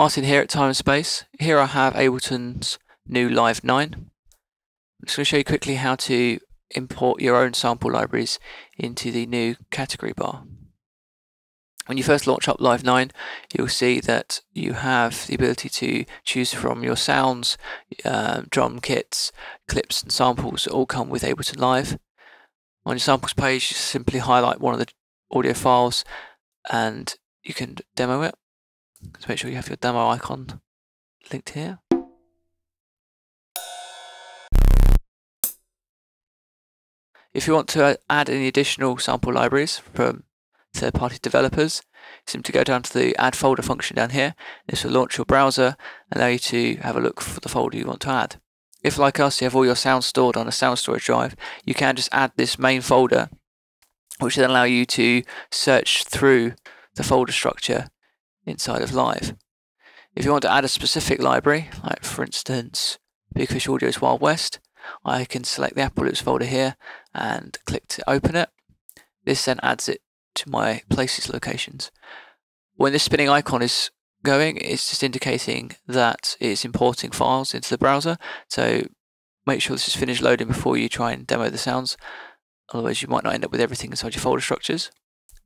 Martin here at Time and Space. Here I have Ableton's new Live 9. I'm just going to show you quickly how to import your own sample libraries into the new category bar. When you first launch up Live 9, you'll see that you have the ability to choose from your sounds, um, drum kits, clips and samples that all come with Ableton Live. On your samples page, you simply highlight one of the audio files and you can demo it. So make sure you have your demo icon linked here. If you want to add any additional sample libraries from third-party developers, simply go down to the add folder function down here. This will launch your browser and allow you to have a look for the folder you want to add. If like us you have all your sounds stored on a sound storage drive, you can just add this main folder which will then allow you to search through the folder structure inside of Live. If you want to add a specific library, like for instance Big Fish Audio's Wild West, I can select the Apple Loops folder here and click to open it. This then adds it to my places locations. When this spinning icon is going, it's just indicating that it's importing files into the browser. So make sure this is finished loading before you try and demo the sounds. Otherwise, you might not end up with everything inside your folder structures.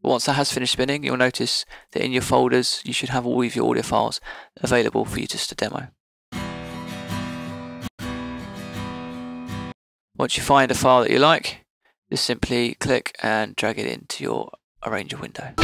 But once that has finished spinning, you'll notice that in your folders, you should have all of your audio files available for you just to demo. Once you find a file that you like, just simply click and drag it into your arranger window.